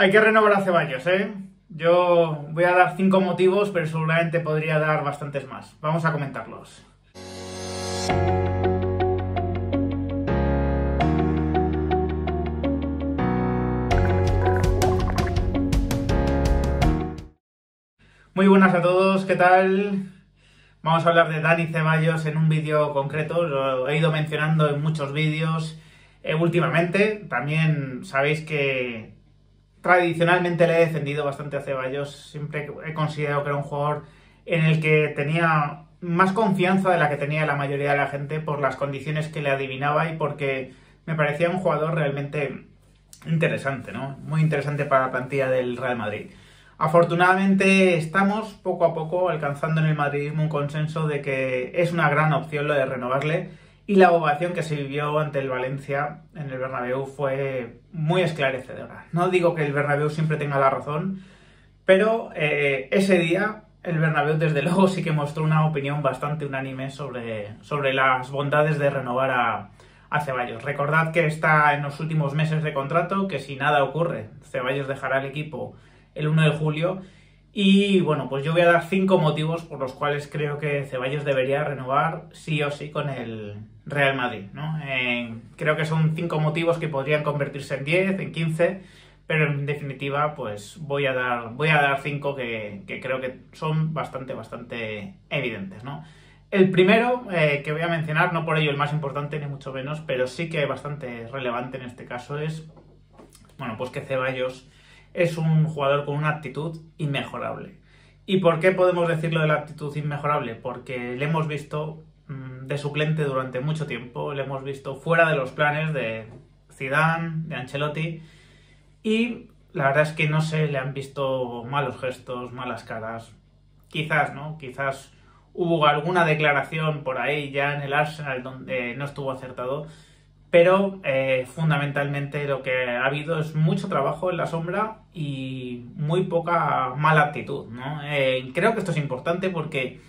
Hay que renovar a Ceballos, ¿eh? Yo voy a dar cinco motivos, pero seguramente podría dar bastantes más. Vamos a comentarlos. Muy buenas a todos, ¿qué tal? Vamos a hablar de Dani Ceballos en un vídeo concreto, lo he ido mencionando en muchos vídeos eh, últimamente. También sabéis que tradicionalmente le he defendido bastante a Ceballos, siempre he considerado que era un jugador en el que tenía más confianza de la que tenía la mayoría de la gente por las condiciones que le adivinaba y porque me parecía un jugador realmente interesante, ¿no? Muy interesante para la plantilla del Real Madrid. Afortunadamente estamos poco a poco alcanzando en el madridismo un consenso de que es una gran opción lo de renovarle y la ovación que se vivió ante el Valencia en el Bernabéu fue muy esclarecedora. No digo que el Bernabéu siempre tenga la razón, pero eh, ese día el Bernabéu desde luego sí que mostró una opinión bastante unánime sobre, sobre las bondades de renovar a, a Ceballos. Recordad que está en los últimos meses de contrato, que si nada ocurre, Ceballos dejará el equipo el 1 de julio. Y bueno, pues yo voy a dar cinco motivos por los cuales creo que Ceballos debería renovar sí o sí con el Real Madrid. ¿no? Creo que son cinco motivos que podrían convertirse en 10, en 15, pero en definitiva, pues voy a dar, voy a dar cinco que, creo que son bastante, bastante evidentes. ¿no? El primero eh, que voy a mencionar, no por ello el más importante ni mucho menos, pero sí que bastante relevante en este caso es, bueno, pues que Ceballos es un jugador con una actitud inmejorable. ¿Y por qué podemos decirlo de la actitud inmejorable? Porque le hemos visto mm, de suplente durante mucho tiempo, le hemos visto fuera de los planes de Zidane, de Ancelotti, y la verdad es que no se le han visto malos gestos, malas caras. Quizás, ¿no? Quizás hubo alguna declaración por ahí ya en el Arsenal donde no estuvo acertado, pero eh, fundamentalmente lo que ha habido es mucho trabajo en la sombra y muy poca mala actitud. ¿no? Eh, creo que esto es importante porque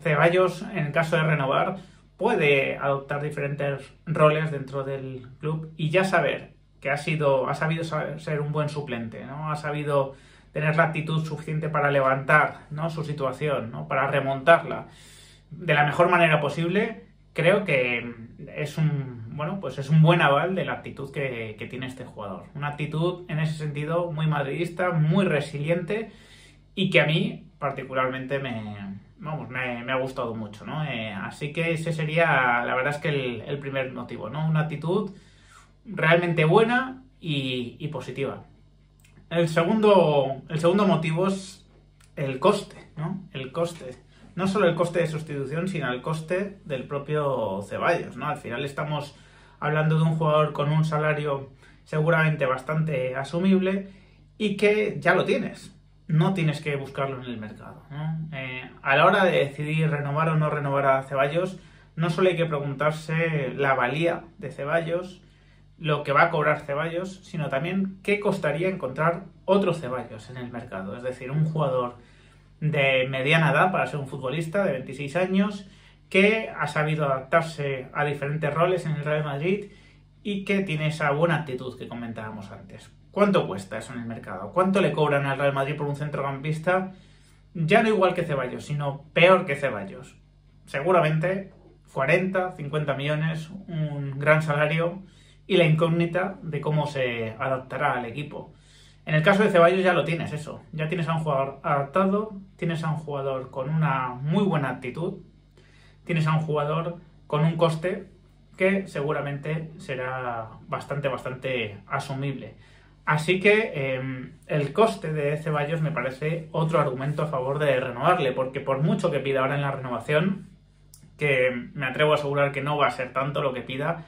Ceballos, en el caso de renovar, puede adoptar diferentes roles dentro del club y ya saber que ha sido, ha sabido ser un buen suplente, ¿no? ha sabido tener la actitud suficiente para levantar ¿no? su situación, ¿no? para remontarla de la mejor manera posible creo que es un, bueno, pues es un buen aval de la actitud que, tiene este jugador. Una actitud en ese sentido muy madridista, muy resiliente y que a mí particularmente me, vamos, me, ha gustado mucho, ¿no? Eh, así que ese sería, la verdad es que el, primer motivo, ¿no? Una actitud realmente buena y, y, positiva. El segundo, el segundo motivo es el coste, ¿no? El coste no solo el coste de sustitución, sino el coste del propio Ceballos, ¿no? Al final estamos hablando de un jugador con un salario seguramente bastante asumible y que ya lo tienes. No tienes que buscarlo en el mercado. Eh, a la hora de decidir renovar o no renovar a Ceballos, no solo hay que preguntarse la valía de Ceballos, lo que va a cobrar Ceballos, sino también qué costaría encontrar otro Ceballos en el mercado. Es decir, un jugador de mediana edad para ser un futbolista de 26 años que ha sabido adaptarse a diferentes roles en el Real Madrid y que tiene esa buena actitud que comentábamos antes. ¿Cuánto cuesta eso en el mercado? ¿Cuánto le cobran al Real Madrid por un centrocampista? Ya no igual que Ceballos, sino peor que Ceballos. Seguramente 40, 50 millones, un gran salario y la incógnita de cómo se adaptará al equipo. En el caso de Ceballos ya lo tienes eso. Ya tienes a un jugador adaptado, tienes a un jugador con una muy buena actitud, tienes a un jugador con un coste que seguramente será bastante, bastante asumible. Así que em, el coste de Ceballos me parece otro argumento a favor de renovarle, porque por mucho que pida ahora en la renovación, que me atrevo a asegurar que no va a ser tanto lo que pida,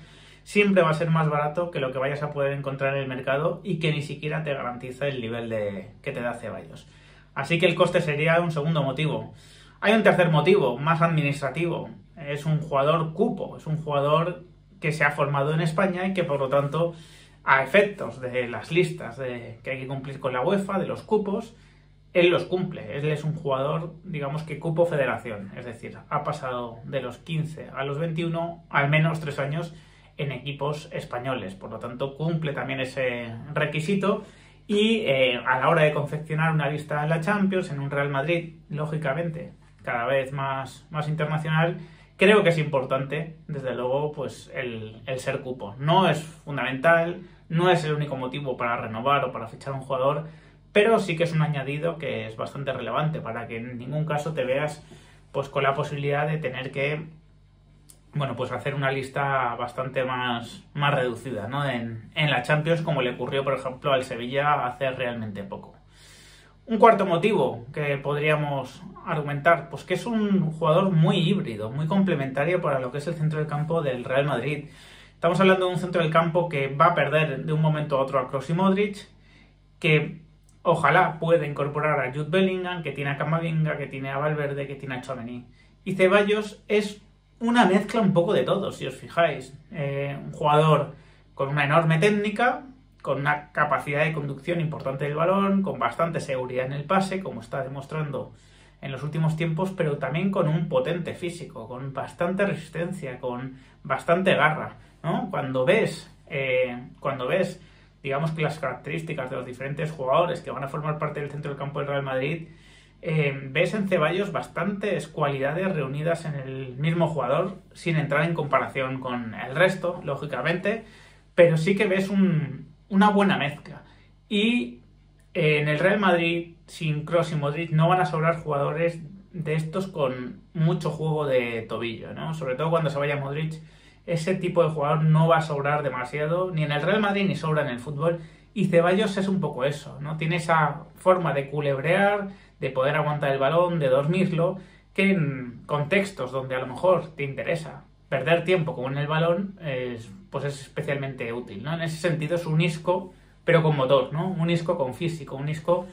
siempre va a ser más barato que lo que vayas a poder encontrar en el mercado y que ni siquiera te garantiza el nivel de, que te da Ceballos. Así que el coste sería un segundo motivo. Hay un tercer motivo, más administrativo. Es un jugador cupo, es un jugador que se ha formado en España y que por lo tanto, a efectos de las listas de, que hay que cumplir con la UEFA, de los cupos, él los cumple. Él es un jugador, digamos que cupo federación. Es decir, ha pasado de los 15 a los 21 al menos tres años en equipos españoles. Por lo tanto, cumple también ese requisito Y eh, a la hora de confeccionar una lista en la Champions, en un Real Madrid, lógicamente, cada vez más, más internacional, creo que es importante, desde luego, pues el, el, ser cupo. No es fundamental, no es el único motivo para renovar o para fichar un jugador, pero sí que es un añadido que es bastante relevante para que en ningún caso te veas pues con la posibilidad de tener que bueno, pues hacer una lista bastante más, más reducida ¿no? en, en la Champions, como le ocurrió, por ejemplo, al Sevilla hace realmente poco. Un cuarto motivo que podríamos argumentar, pues que es un jugador muy híbrido, muy complementario para lo que es el centro del campo del Real Madrid. Estamos hablando de un centro del campo que va a perder de un momento a otro a Kroos y Modric, que ojalá pueda incorporar a Jude Bellingham, que tiene a Camavinga, que tiene a Valverde, que tiene a Chouameni. Y Ceballos es una mezcla un poco de todo, si os fijáis. Eh, un jugador con una enorme técnica, con una capacidad de conducción importante del balón, con bastante seguridad en el pase, como está demostrando en los últimos tiempos, pero también con un potente físico, con bastante resistencia, con bastante garra. ¿no? Cuando ves, eh, cuando ves, digamos que las características de los diferentes jugadores que van a formar parte del centro del campo del Real Madrid, eh, ves en Ceballos bastantes cualidades reunidas en el mismo jugador, sin entrar en comparación con el resto, lógicamente, pero sí que ves una buena mezcla. Y eh, en el Real Madrid, sin Cross y Modric, no van a sobrar jugadores de estos con mucho juego de tobillo, ¿no? Sobre todo cuando se vaya Modric, ese tipo de jugador no va a sobrar demasiado, ni en el Real Madrid ni sobra en el fútbol. Y Ceballos es un poco eso, ¿no? Tiene esa forma de culebrear, de poder aguantar el balón, de dormirlo, que en contextos donde a lo mejor te interesa perder tiempo como en el balón, es, pues es especialmente útil, ¿no? En ese sentido es un isco, pero con motor, ¿no? Un isco con físico, un isco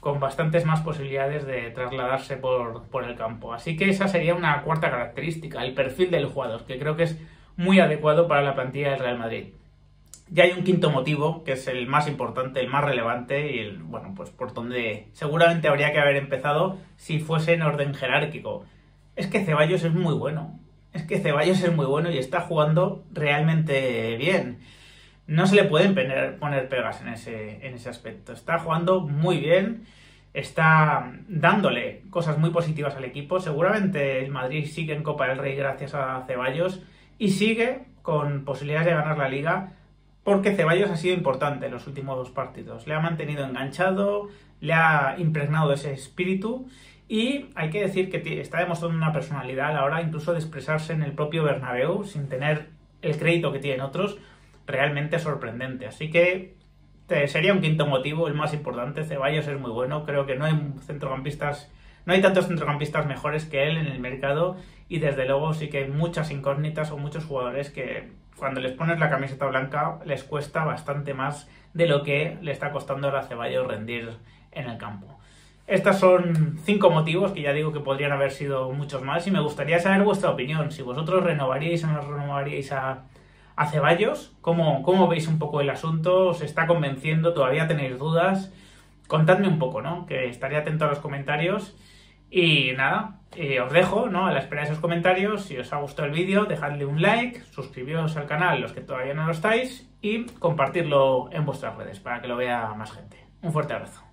con bastantes más posibilidades de trasladarse por, por el campo. Así que esa sería una cuarta característica, el perfil del jugador, que creo que es muy adecuado para la plantilla del Real Madrid. Ya hay un quinto motivo, que es el más importante, el más relevante y el, bueno, pues por donde seguramente habría que haber empezado si fuese en orden jerárquico. Es que Ceballos es muy bueno. Es que Ceballos es muy bueno y está jugando realmente bien. No se le pueden poner, pegas en ese, en ese aspecto. Está jugando muy bien, está dándole cosas muy positivas al equipo. Seguramente el Madrid sigue en Copa del Rey gracias a Ceballos y sigue con posibilidades de ganar la liga porque Ceballos ha sido importante en los últimos dos partidos. Le ha mantenido enganchado, le ha impregnado ese espíritu y hay que decir que está demostrando una personalidad a la hora incluso de expresarse en el propio Bernabéu sin tener el crédito que tienen otros, realmente sorprendente. Así que sería un quinto motivo, el más importante. Ceballos es muy bueno, creo que no hay centrocampistas, no hay tantos centrocampistas mejores que él en el mercado y desde luego sí que hay muchas incógnitas o muchos jugadores que cuando les pones la camiseta blanca les cuesta bastante más de lo que le está costando a Ceballos rendir en el campo. Estos son cinco motivos que ya digo que podrían haber sido muchos más y me gustaría saber vuestra opinión. Si vosotros renovaríais o no renovaríais a, a Ceballos, ¿cómo, ¿cómo veis un poco el asunto? ¿Os está convenciendo? ¿Todavía tenéis dudas? Contadme un poco, ¿no? Que estaré atento a los comentarios. Y nada, eh, os dejo ¿no? a la espera de esos comentarios. Si os ha gustado el vídeo, dejadle un like, suscribiros al canal los que todavía no lo estáis y compartirlo en vuestras redes para que lo vea más gente. Un fuerte abrazo.